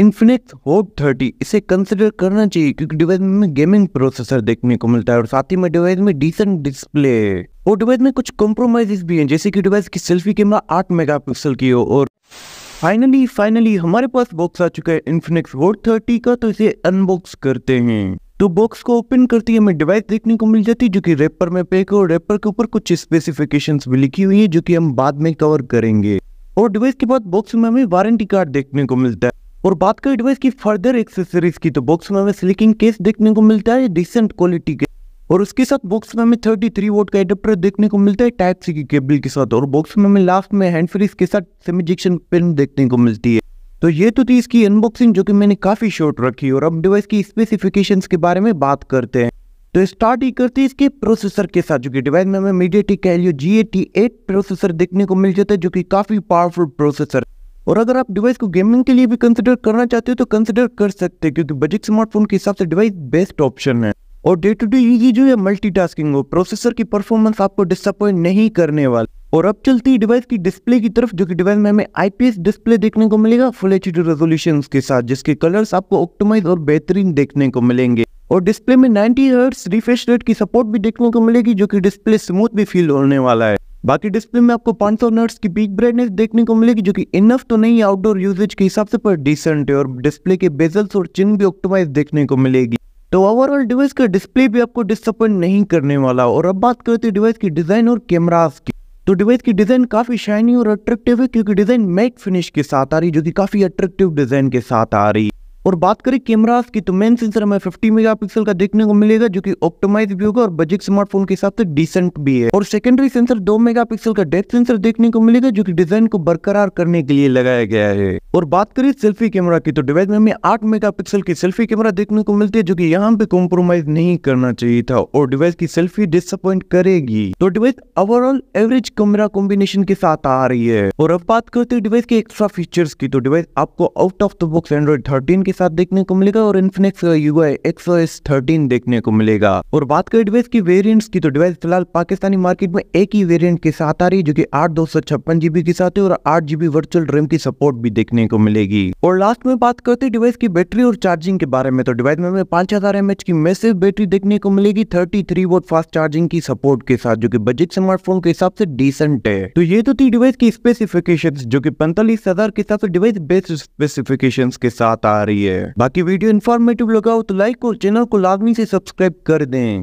Infinix होट 30 इसे consider करना चाहिए क्योंकि डिवाइस में गेमिंग प्रोसेसर देखने को मिलता है और साथ ही में डिवाइस में डिसेंट डिस्प्ले और डिवाइस में कुछ कॉम्प्रोमाइजेस भी हैं, जैसे कि डिवाइस की सेल्फी कैमरा 8 मेगापिक्सल की हो और फाइनली फाइनली हमारे पास बॉक्स आ चुका है इन्फिनिक्स होट 30 का तो इसे अनबॉक्स करते हैं। तो बॉक्स को ओपन करती है हमें डिवाइस देखने को मिल जाती है जो कि रैपर में पैक है और रैपर के ऊपर कुछ स्पेसिफिकेशंस भी लिखी हुई है जो कि हम बाद में कवर करेंगे। और डिवाइस के बाद बॉक्स में हमें वारंटी कार्ड देखने को मिलता है। और बात करें डिवाइस की फर्दर एक्सेसरीज की तो बॉक्स में हमें स्लिकिंग केस देखने को मिलता है डिसेंट क्वालिटी के। और उसके साथ बॉक्स में हमें 33 वोट का एडेप्टर देखने को मिलता है टाइप सी की केबल के साथ। और बॉक्स में हमें लास्ट में हैंड फ्रीज के साथ सेमिजेक्शन पिन देखने को मिलती है। तो ये तो थी इसकी अनबॉक्सिंग जो कि मैंने काफ़ी शॉर्ट रखी और अब डिवाइस की स्पेसिफिकेशंस के बारे में बात करते हैं। तो स्टार्ट ही करते हैं इसके प्रोसेसर के साथ, जो कि डिवाइस में हमें मीडियाटेक का जी ए प्रोसेसर देखने को मिल जाता है, जो कि काफ़ी पावरफुल प्रोसेसर और अगर आप डिवाइस को गेमिंग के लिए भी कंसिडर करना चाहते हो तो कंसिडर कर सकते हैं, क्योंकि बजट स्मार्टफ़ोन के हिसाब से डिवाइस बेस्ट ऑप्शन है। और डे टू डे यूज़ जो है मल्टीटास्किंग हो प्रोसेसर की परफॉर्मेंस आपको डिसअपॉइंट नहीं करने वाली। और अब चलती है डिवाइस की डिस्प्ले की तरफ़, जो कि डिवाइस में हमें आईपीएस डिस्प्ले देखने को मिलेगा फुल एच डी रेजोल्यूशन के साथ, जिसके कलर्स आपको ऑप्टिमाइज और बेहतरीन देखने को मिलेंगे। और डिस्प्ले में 90 हर्ट्ज रिफ्रेश रेट की सपोर्ट भी देखने को मिलेगी, जो कि डिस्प्ले स्मूथ भी फील होने वाला है। बाकी डिस्प्ले में आपको 500 सौ नर्ट्स की पीक ब्राइटनेस देखने को मिलेगी, जो कि इनफ तो नहीं आउटडोर यूजेज के हिसाब से पर डिसेंट है और डिस्प्ले के बेजल्स और चिन भी ऑप्टिमाइज देखने को मिलेगी। तो ओवरऑल डिवाइस का डिस्प्ले भी आपको डिसअपॉइंट नहीं करने वाला और अब बात करते हैं डिवाइस की डिज़ाइन और कैमरास की। तो डिवाइस की डिज़ाइन काफ़ी शाइनी और अट्रैक्टिव है, क्योंकि डिज़ाइन मैट फिनिश के साथ आ रही जो कि काफ़ी अट्रैक्टिव डिज़ाइन के साथ आ रही और बात करें कैमरास की तो मेन सेंसर हमें 50 मेगापिक्सल का देखने को मिलेगा, जो कि ऑप्टिमाइज भी होगा और बजट स्मार्टफ़ोन के हिसाब से डिसेंट भी है। और सेकेंडरी सेंसर 2 मेगापिक्सल का डेप्थ सेंसर देखने को मिलेगा, जो कि डिज़ाइन को बरकरार करने के लिए लगाया गया है। और बात करें सेल्फी कैमरा की तो डिवाइस में हमें आठ मेगा की सेल्फी कैमरा देखने को मिलती है, जो की यहाँ पे कॉम्प्रोमाइज नहीं करना चाहिए था और डिवाइस की सेल्फी डिसअपॉइंट करेगी। तो device overall average camera combination के साथ आ रही है। और अब बात करते हैं डिवाइस के एक्स्ट्रा फीचर्स की तो डिवाइस आपको out of the box Android thirteen के साथ देखने को मिलेगा और इन्फिनिक्स का यू आई थर्टीन देखने को मिलेगा। और बात करें डिवाइस की वेरिएंट्स की तो डिवाइस फ़िलहाल पाकिस्तानी मार्केट में एक ही वेरिएंट के साथ आ रही है, जो कि आठ दो सौ छप्पन जीबी के साथ है और आठ जीबी वर्चुअल रैम की सपोर्ट भी देखने को मिलेगी। और लास्ट में बात करते हैं डिवाइस की बैटरी और चार्जिंग के बारे में तो डिवाइस में हमें पाँच हज़ार एम की मैसिव बैटरी देखने को मिलेगी thirty three watt fast charging की सपोर्ट के साथ, जो की बजट स्मार्टफ़ोन के हिसाब से डिसेंट है। तो ये तो थी डिवाइस की स्पेसिफिकेशन जो की पैंतालीस हज़ार के हिसाब से डिवाइस बेस्ट स्पेसिफिकेशन के साथ आ रही है। बाकी वीडियो इन्फॉर्मेटिव लगाओ तो लाइक और चैनल को लाजमी से सब्सक्राइब कर दें।